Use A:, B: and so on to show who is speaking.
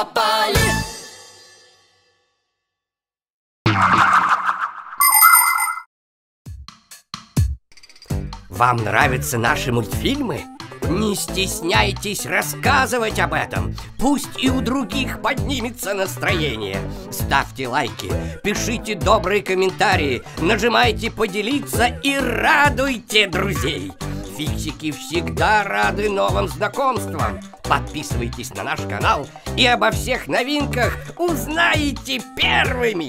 A: попали. Вам нравятся наши мультфильмы? Не стесняйтесь рассказывать об этом. Пусть и у других поднимется настроение. Ставьте лайки, пишите добрые комментарии, нажимайте поделиться и радуйте друзей. Фиксики всегда рады новым знакомствам. Подписывайтесь на наш канал И обо всех новинках узнаете первыми